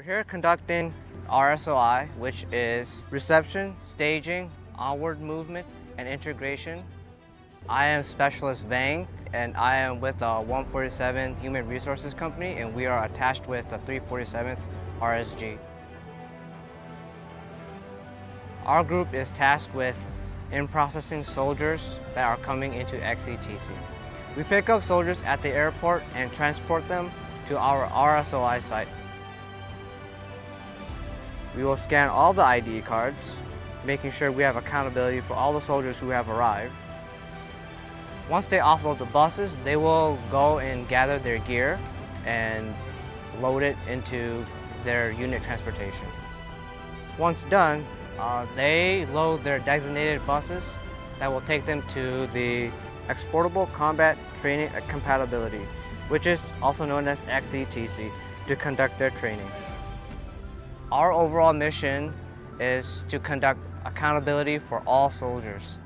We're here conducting RSOI, which is reception, staging, onward movement, and integration. I am Specialist Vang, and I am with the 147 Human Resources Company, and we are attached with the 347th RSG. Our group is tasked with in-processing soldiers that are coming into XCTC. We pick up soldiers at the airport and transport them to our RSOI site. We will scan all the ID cards, making sure we have accountability for all the soldiers who have arrived. Once they offload the buses, they will go and gather their gear and load it into their unit transportation. Once done, uh, they load their designated buses that will take them to the Exportable Combat Training Compatibility, which is also known as XCTC, to conduct their training. Our overall mission is to conduct accountability for all soldiers.